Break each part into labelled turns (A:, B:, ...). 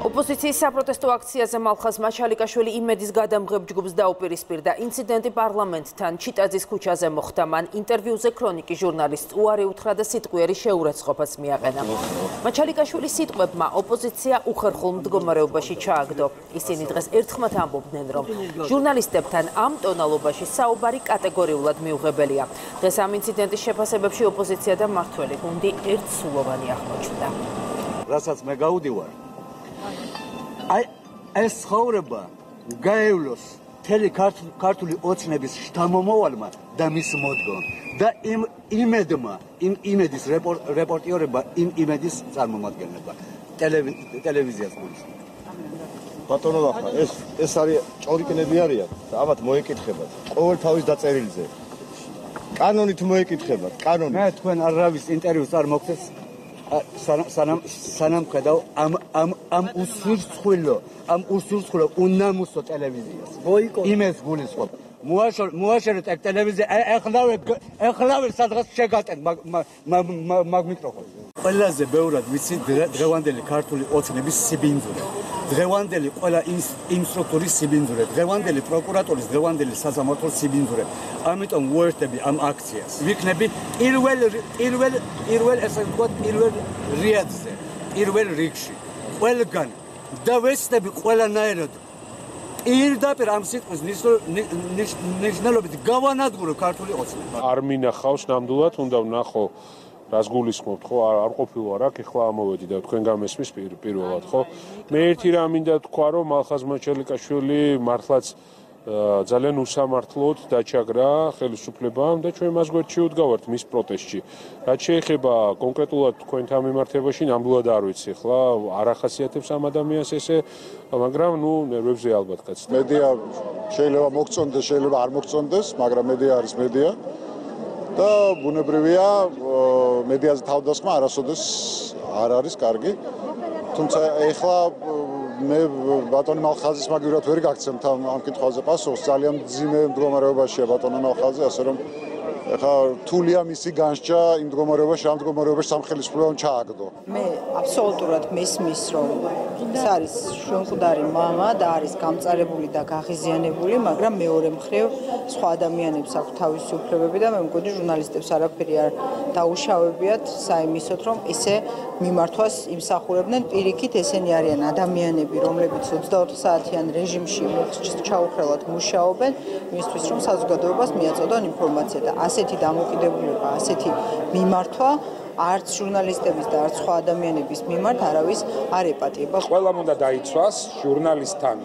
A: ოპოზიციის საპროტესტო აქციაზე მალხაზ მაჩალიკაშვილი იმედის გადამღებ ჯგუფს დაუპირისპირდა. ინციდენტი პარლამენტთან ჩიტაძის ქუჩაზე მოხდა. მან ინტერვიუზე ქრონიკის ჟურნალისტ უარი უთხრა და სიტყვიერი შეურაცხყოფას მიაყენა. მაჩალიკაშვილის სიტყვებმა ოპოზიცია უხერხულ მდგომარეობაში ჩააგდო. ისინი დღეს ერთხმად ამბობდნენ, რომ ჟურნალისტებთან ამ ტონალობაში საუბარი კატეგორიულად მიუღებელია. დღეს ამ ინციდენტის შეფასებებში ოპოზიცია და მართველი გუნდი ერთსულოვანი აღმოჩნდა.
B: რასაც მე გაუდივარ აი ეს ხოვრება გაევლოს თელი ქართული ოცნების შთამომავალმა და მის მოდგომ და იმ იმედმა იმ იმედის რეპორტიორება იმ იმედის წარმომადგენლება ტელევიზიას მოდის.
C: ბატონო ახლა ეს ეს არის ჭორიკნები არიან და ამათ მოეკითხებათ. ყოველ თავის დაწერილზე. კანონით მოეკითხებათ კანონით.
B: მე თქვენ არავის ინტერვიუს არ მოგცეს სანამ სანამ ხედავ ამ ამ ამ უსურცხვილო ამ უსურცხვილო უნამუსო ტელევიზიას. ბოიკოტ იმეს გულისხმობ. მოაშორ მოაშორეთ ეგ ტელევიზია ეხლავე ეხლავე სადღაც შეგატენ მაგ მიკროფონს ყველაზე ბევრად ვიცი დღევანდელი ქართული ოცნების სიბინძურე დღევანდელი ყველა იმ სტრუქტურის სიბინძურე, დღევანდელი პროკურატურის, დღევანდელი საზამართლოს სიბინძურე. ამიტომ უერთდები ამ აქციას. ვიქნები პირველ პირველ პირველ ესე ვთქვათ, პირველ რიადზე, პირველ რიგში. ყველგან და ვეცდები ყველანაირად პირდაპირ ამ სიტყვის ნიშნულობით გავანადგურო ქართული ოცნება.
D: არ მინახავს ნამდვილად, უნდა ვნახო რას გულისხმობთ ხო არ ყოფილვარ აქ ეხლა ამოვედი და თქვენ გამესმის პირველად ხო მე ერთი რამ მინდა თქვა რომ მალხაზ მაჩელიკაშვილი მართლაც ძალიან უსამართლოდ დაჩაგრა ხელისუფლებამ და ჩვენ მას გვერდში უდგავართ მის პროტესტში. რაც შეეხება კონკრეტულად თქვენთან მიმართებაში, ნამდვილად არ ვიცი, ხლა არ ახასიათებს ამ ადამიანს ესე, მაგრამ ნუ ნერვებზე ალბათ კაც.
C: მედია შეიძლება მოგწონდეს, შეიძლება არ მოგწონდეს, მაგრამ მედია არის მედია. და ბუნებრივია მედიაზე თავდასხმა არასოდეს არ არის კარგი. თუმცა ეხლა მე ბატონი მალხაზის მაგივრად ვერ გაგცემთ ამ კითხვაზე პასუხს. ძალიან ძიმე მდგომარეობაშია ბატონი მალხაზი ასე რომ ეხა რთულია მისი განსჯა იმ მდგომარეობაში, ამ მდგომარეობაში სამხელისფლოებამ ჩააგდო.
E: მე აბსოლუტურად მესმის, რომ ეს არის შუამკვდარი мама და არის გამწარებული და გაღიზიანებული, მაგრამ მეორე მხრივ სხვა ადამიანებს აქვს თავისი უფლებები და მე მგონი ჟურნალისტებს არაფერი არ დაუშავებიათ საიმისოთ, რომ ესე მიმართვას იმსახურებდნენ პირიქით, ესენი არიან ადამიანები, რომლებიც 24 საათიან რეჟიმში ჩაუხრელად მუშაობენ, იმისთვის რომ საზოგადოებას მიაწოდონ ინფორმაცია და ასე ასეთი დამოკიდებულება, ასეთი მიმართვა არც ჟურნალისტების და არც სხვა ადამიანების მიმართ არავის არ ეპატიება.
D: ყველამ უნდა დაიცვას ჟურნალისტთან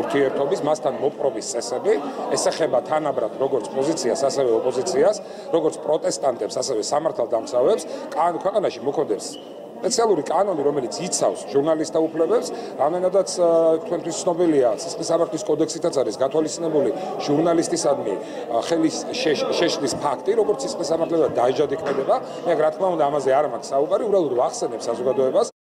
D: ურთიერთობის, მასთან მოპყრობის წესები, ესახება თანაბრად როგორც პოზიციას, ასევე ოპოზიციას, როგორც პროტესტანტებს, ასევე სამართალდამცავებს, კან ქვეყანაში მოხდებს სპეციალური კანონი, რომელიც იცავს ჟურნალისტთა უფლებებს, ამენადაც თქვენთვის ცნობილია, სისხლის სამართლის კოდექსითაც არის გათვალისწინებული ჟურნალისტისადმი ხელის შეშლის ფაქტი, როგორც სისხლის სამართლებრივად დაეჯადიკნება. მე რა თქმა უნდა ამაზე არ მაქვს საუბარი, უბრალოდ ვახსენებ საზოგადოებას,